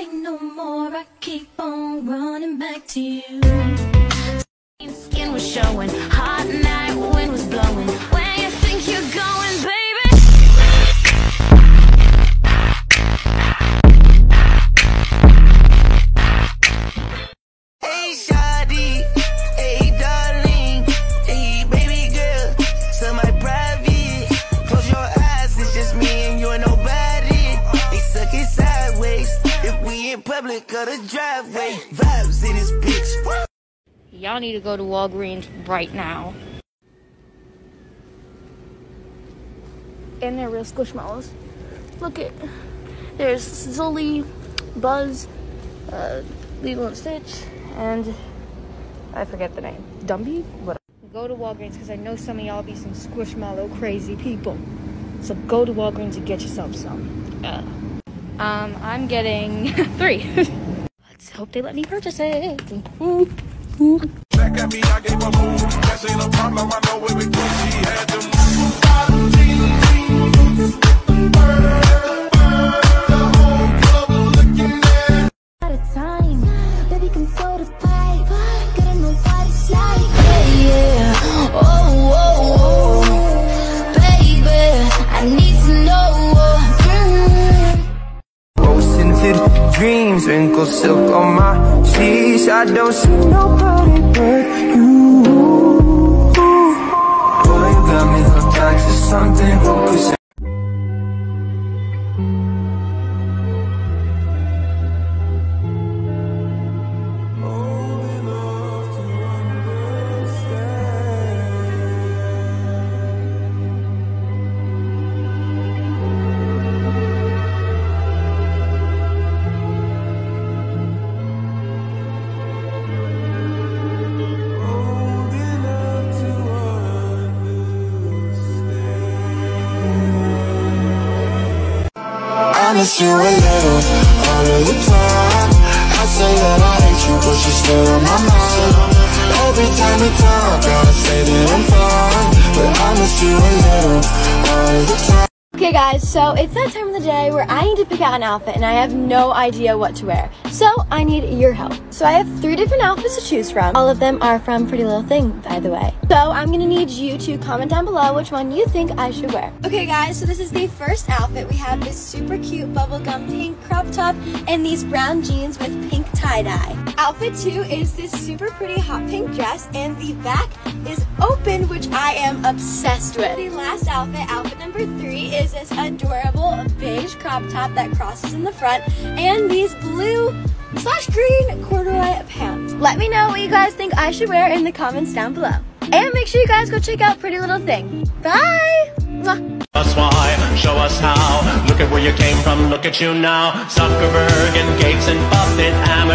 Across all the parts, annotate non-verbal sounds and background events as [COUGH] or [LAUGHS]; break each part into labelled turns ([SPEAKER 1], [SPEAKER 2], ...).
[SPEAKER 1] take no more, I keep on running back to you.
[SPEAKER 2] Skin was showing hot
[SPEAKER 3] Vibes in this bitch.
[SPEAKER 4] Y'all need to go to Walgreens right now. And they're real squishmallows. Look at there's Zully, Buzz, uh, Lilo and Stitch, and I forget the name. Dumby? What? Go to Walgreens because I know some of y'all be some squishmallow crazy people. So go to Walgreens and get yourself some. Uh, um, I'm getting [LAUGHS] three. [LAUGHS] Let's hope they let me purchase it.
[SPEAKER 3] Dreams, wrinkle silk on my sheets. I don't see nobody but you.
[SPEAKER 5] I miss you a little all of the time. I say that I hate you, but you're still on my mind. Every time we talk, I say that I'm fine, but I miss you a little of the time.
[SPEAKER 4] Okay guys, so it's that time of the day where I need to pick out an outfit and I have no idea what to wear. So I need your help. So I have three different outfits to choose from. All of them are from Pretty Little Thing, by the way. So I'm gonna need you to comment down below which one you think I should wear. Okay guys, so this is the first outfit. We have this super cute bubblegum pink crop top and these brown jeans with pink tie-dye. Outfit two is this super pretty hot pink dress and the back is open, which I am obsessed with. The last outfit, outfit number three, is this adorable beige crop top that crosses in the front and these blue slash green corduroy pants. Let me know what you guys think I should wear in the comments down below. And make sure you guys go check out Pretty Little Thing. Bye! Mwah.
[SPEAKER 6] us why, show us how. Look at where you came from, look at you now. Zuckerberg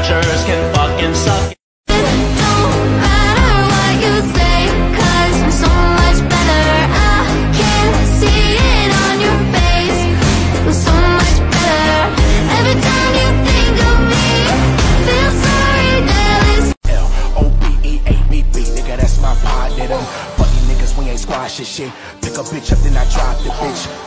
[SPEAKER 6] Amateurs can fucking suck.
[SPEAKER 1] It
[SPEAKER 5] niggas, we ain't shit. Pick a bitch up, then I drop the bitch.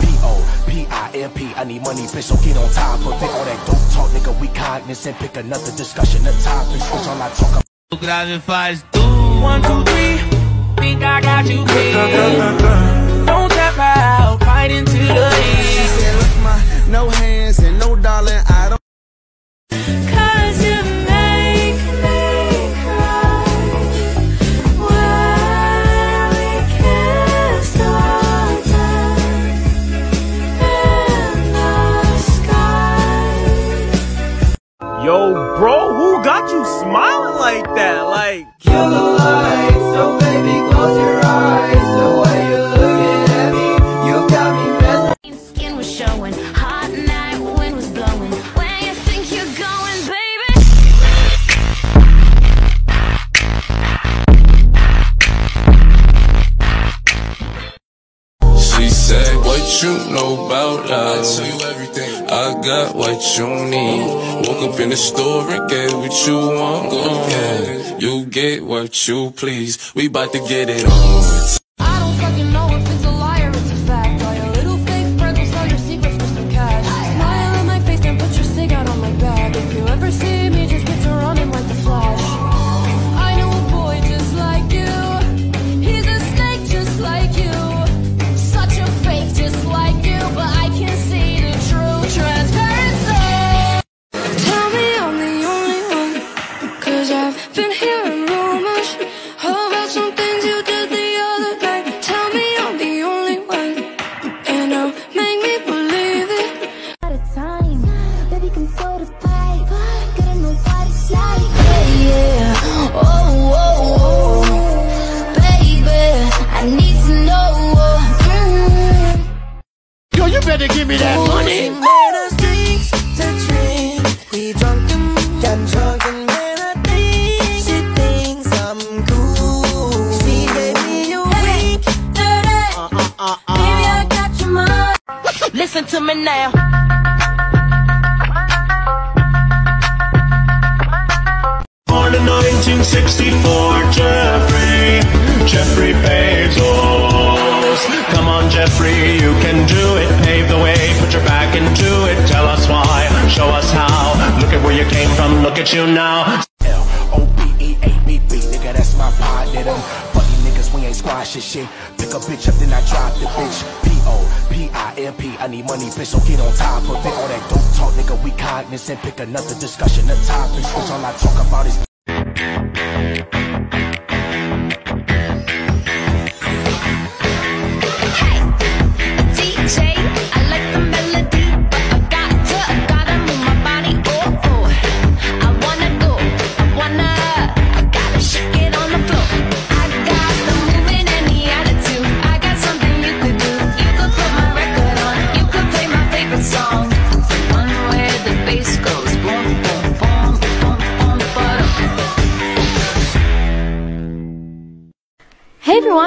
[SPEAKER 5] P-O-P-I-M-P, I need money, bitch, so get on top of it. All that dope talk, nigga, we cognizant. Pick another discussion, the topic, switch all I talk about.
[SPEAKER 3] Grave faz tu. One, two, three. Think I got you pinned. Don't tap out, fight into the end.
[SPEAKER 5] No hands
[SPEAKER 1] you
[SPEAKER 7] know about love? I tell you everything. I got what you need. Woke up in the store and get what you want. Go ahead. You get what you please. We bout to get it on.
[SPEAKER 6] Baby, I got your mind.
[SPEAKER 2] Listen to me now.
[SPEAKER 8] Born in 1964, Jeffrey, Jeffrey Bezos. On, Jeffrey, you can do it. Pave the way, put your back into it. Tell us why, show us how. Look at where you came from, look at you now.
[SPEAKER 5] L O B E A B B, nigga, that's my partner. Them funny niggas, we ain't squashing shit. Pick a bitch up, then I drop the bitch. P O P I M P, I need money, bitch, so get on top of it. All that dope talk, nigga, we cognizant. Pick another discussion, the topic. Bitch, all I talk about is.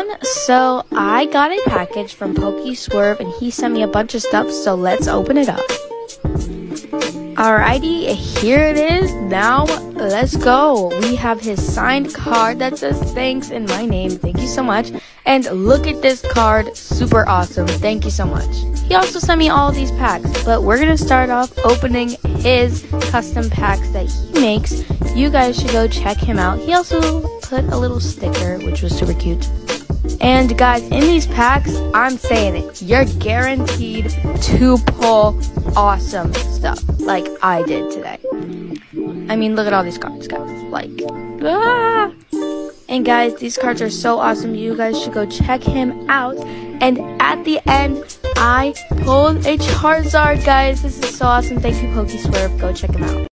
[SPEAKER 9] Everyone, so I got a package from Pokey Swerve and he sent me a bunch of stuff, so let's open it up. Alrighty, here it is. Now let's go. We have his signed card that says thanks in my name. Thank you so much. And look at this card. Super awesome. Thank you so much. He also sent me all these packs, but we're gonna start off opening his custom packs that he makes. You guys should go check him out. He also put a little sticker, which was super cute. And guys, in these packs, I'm saying it, you're guaranteed to pull awesome stuff like I did today. I mean, look at all these cards, guys. Like, ah! And guys, these cards are so awesome. You guys should go check him out. And at the end, I pulled a Charizard, guys. This is so awesome. Thank you, Pokey Swerve. Go check him out.